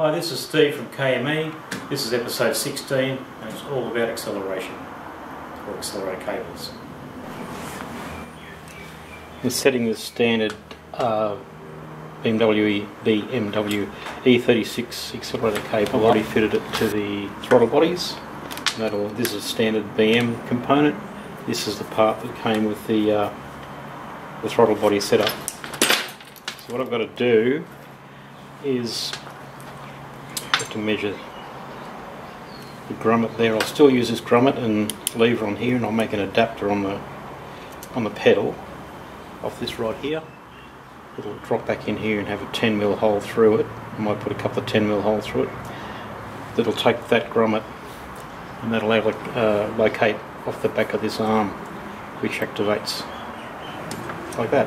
Hi, this is Steve from KME. This is episode 16 and it's all about acceleration or accelerator cables. The setting is standard uh, BMW BMW E36 accelerator cable. I've already fitted it to the throttle bodies. That'll, this is a standard BM component. This is the part that came with the, uh, the throttle body setup. So what I've got to do is to measure the grommet there. I'll still use this grommet and lever on here and I'll make an adapter on the on the pedal off this rod here. It'll drop back in here and have a 10 mil hole through it. I might put a couple of 10 mil holes through it. That'll take that grommet and that'll uh, locate off the back of this arm which activates like that.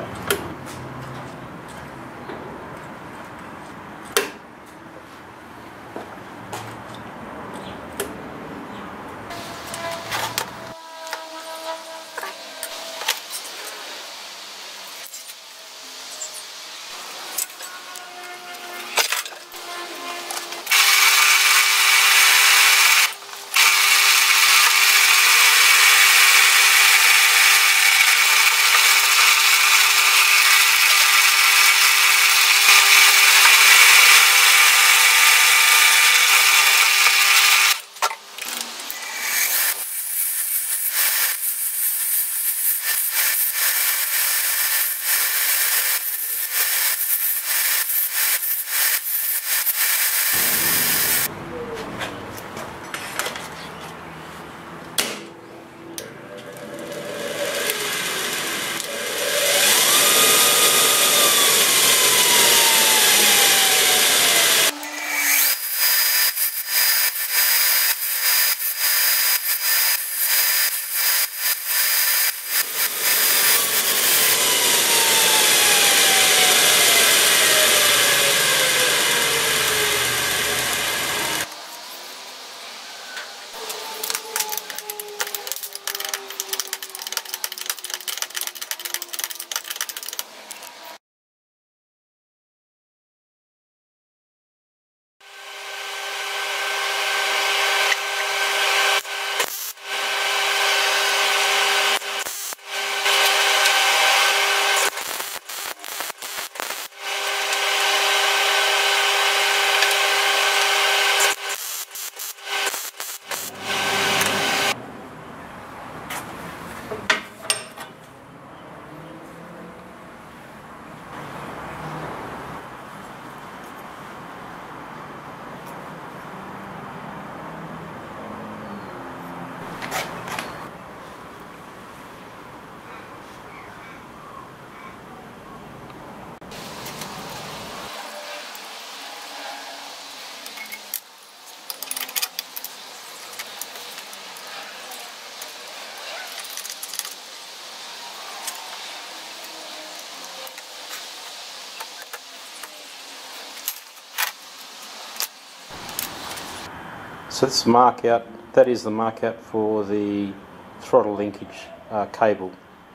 So this mark out, that is the mark out for the throttle linkage uh, cable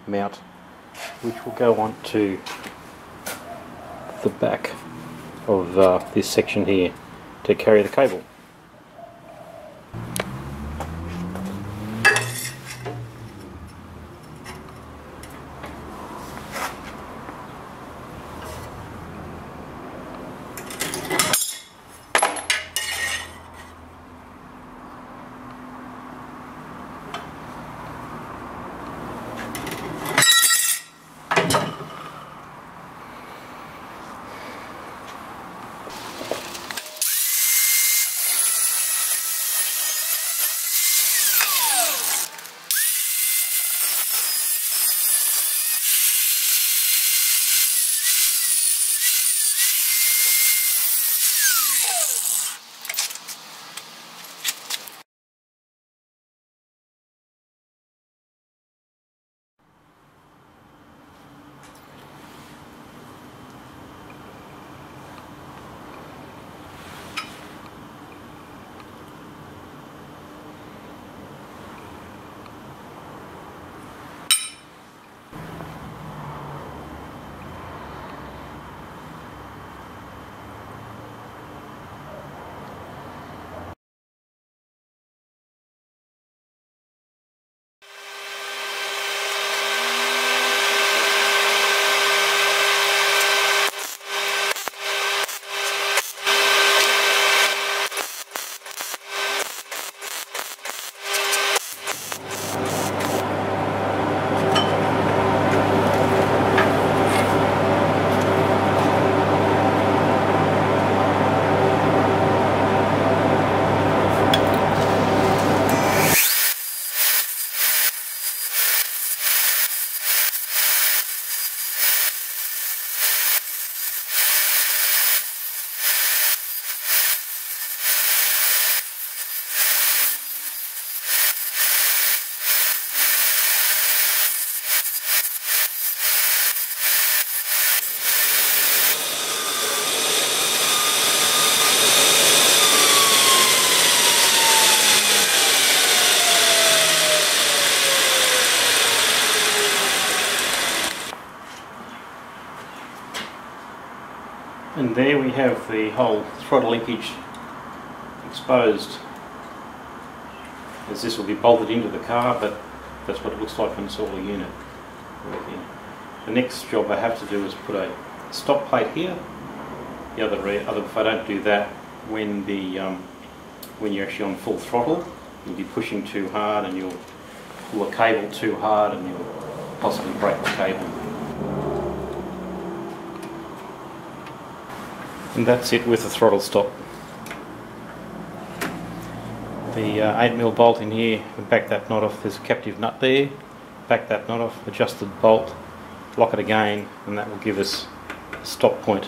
mount, which will go on to the back of uh, this section here to carry the cable. And there we have the whole throttle linkage exposed. As this will be bolted into the car, but that's what it looks like when it's all a unit. The next job I have to do is put a stop plate here. The other, other if I don't do that, when the um, when you're actually on full throttle, you'll be pushing too hard and you'll pull a cable too hard and you'll possibly break the cable. And that's it with the throttle stop. The uh, 8mm bolt in here, back that knot off, there's a captive nut there, back that knot off, adjust the bolt, lock it again, and that will give us a stop point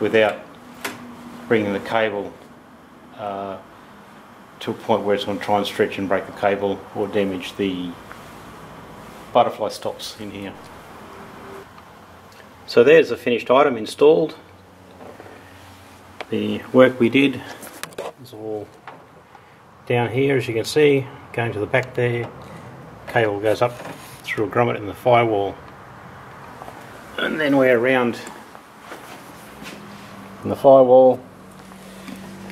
without bringing the cable uh, to a point where it's going to try and stretch and break the cable or damage the butterfly stops in here. So there's the finished item installed. The work we did is all down here as you can see, going to the back there. Cable goes up through a grommet in the firewall. And then we're around in the firewall.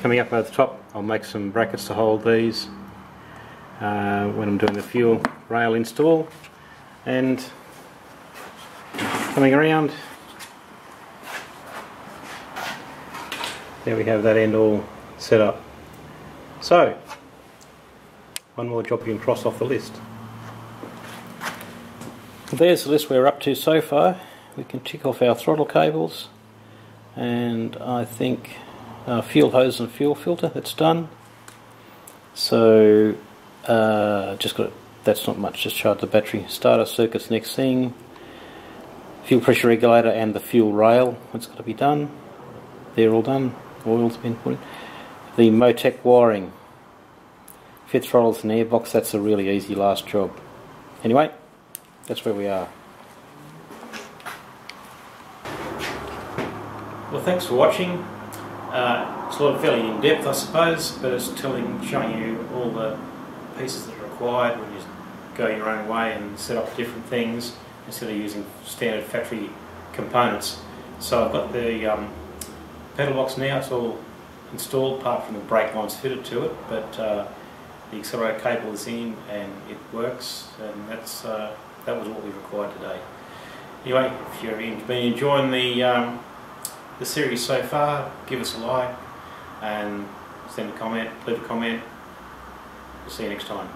Coming up over the top, I'll make some brackets to hold these uh, when I'm doing the fuel rail install and coming around there we have that end all set up so one more job you can cross off the list there's the list we're up to so far we can tick off our throttle cables and I think fuel hose and fuel filter that's done so uh, just got that's not much, just charge the battery. Starter circuits next thing. Fuel pressure regulator and the fuel rail, that's got to be done. They're all done, oil's been put in. The Motec wiring. Fifth throttles and airbox, that's a really easy last job. Anyway, that's where we are. Well, thanks for watching. Uh, it's a lot of fairly in depth, I suppose, but it's telling, showing you all the pieces that are required when you go your own way and set up different things instead of using standard factory components. So I've got the um, pedal box now, it's all installed apart from the brake lines fitted to it, but uh, the accelerator cable is in and it works and that's uh, that was what we required today. Anyway, if you've been enjoying the, um, the series so far, give us a like and send a comment, leave a comment. We'll see you next time.